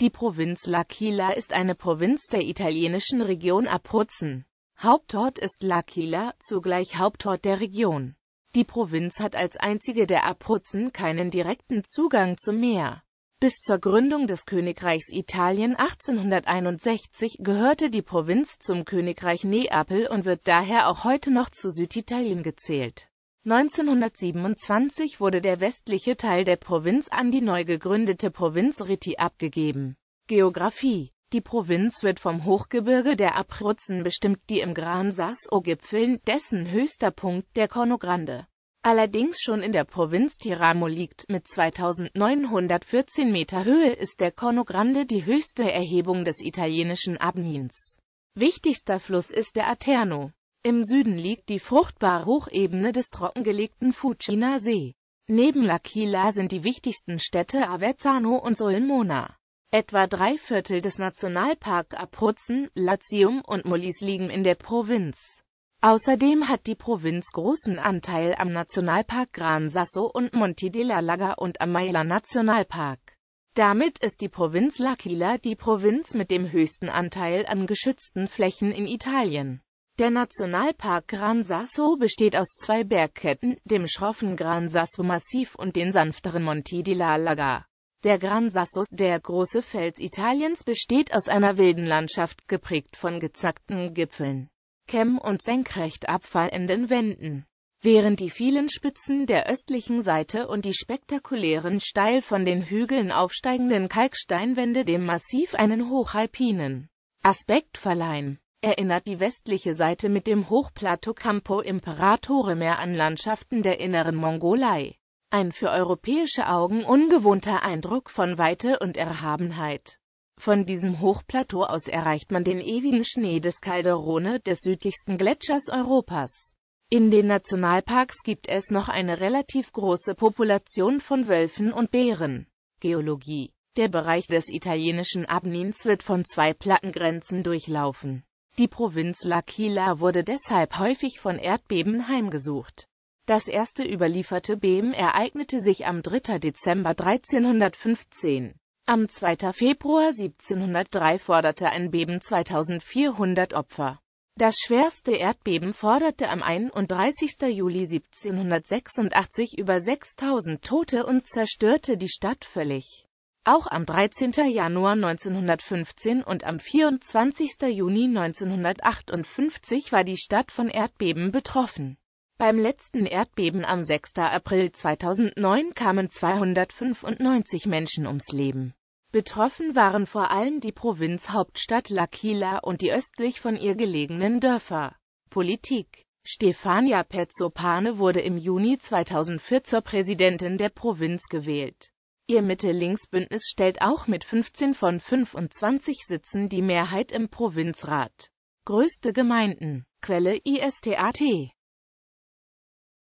Die Provinz L'Aquila ist eine Provinz der italienischen Region Abruzzen. Hauptort ist L'Aquila, zugleich Hauptort der Region. Die Provinz hat als einzige der Abruzzen keinen direkten Zugang zum Meer. Bis zur Gründung des Königreichs Italien 1861 gehörte die Provinz zum Königreich Neapel und wird daher auch heute noch zu Süditalien gezählt. 1927 wurde der westliche Teil der Provinz an die neu gegründete Provinz Rieti abgegeben. Geografie Die Provinz wird vom Hochgebirge der Abruzzen bestimmt, die im Gran Sasso-Gipfeln, dessen höchster Punkt der Corno Grande allerdings schon in der Provinz Tiramo liegt. Mit 2914 Meter Höhe ist der Corno Grande die höchste Erhebung des italienischen Apennins. Wichtigster Fluss ist der Aterno. Im Süden liegt die fruchtbare Hochebene des trockengelegten Fucina See. Neben L'Aquila sind die wichtigsten Städte Avezzano und Sulmona. Etwa drei Viertel des Nationalpark Abruzzen, Latium und Molise liegen in der Provinz. Außerdem hat die Provinz großen Anteil am Nationalpark Gran Sasso und Monti della Laga und am Maila Nationalpark. Damit ist die Provinz L'Aquila die Provinz mit dem höchsten Anteil an geschützten Flächen in Italien. Der Nationalpark Gran Sasso besteht aus zwei Bergketten, dem schroffen Gran Sasso Massiv und den sanfteren Monti della Laga. Der Gran Sasso, der große Fels Italiens, besteht aus einer wilden Landschaft, geprägt von gezackten Gipfeln. Kämm- und senkrecht abfallenden Wänden. Während die vielen Spitzen der östlichen Seite und die spektakulären steil von den Hügeln aufsteigenden Kalksteinwände dem Massiv einen hochalpinen Aspekt verleihen, erinnert die westliche Seite mit dem Hochplateau Campo Imperatore mehr an Landschaften der inneren Mongolei. Ein für europäische Augen ungewohnter Eindruck von Weite und Erhabenheit. Von diesem Hochplateau aus erreicht man den ewigen Schnee des Calderone, des südlichsten Gletschers Europas. In den Nationalparks gibt es noch eine relativ große Population von Wölfen und Bären. Geologie Der Bereich des italienischen Apennins wird von zwei Plattengrenzen durchlaufen. Die Provinz L'Aquila wurde deshalb häufig von Erdbeben heimgesucht. Das erste überlieferte Beben ereignete sich am 3. Dezember 1315. Am 2. Februar 1703 forderte ein Beben 2400 Opfer. Das schwerste Erdbeben forderte am 31. Juli 1786 über 6000 Tote und zerstörte die Stadt völlig. Auch am 13. Januar 1915 und am 24. Juni 1958 war die Stadt von Erdbeben betroffen. Beim letzten Erdbeben am 6. April 2009 kamen 295 Menschen ums Leben. Betroffen waren vor allem die Provinzhauptstadt L'Aquila und die östlich von ihr gelegenen Dörfer. Politik Stefania Pezzopane wurde im Juni 2004 zur Präsidentin der Provinz gewählt. Ihr Mitte-Links-Bündnis stellt auch mit 15 von 25 Sitzen die Mehrheit im Provinzrat. Größte Gemeinden Quelle ISTAT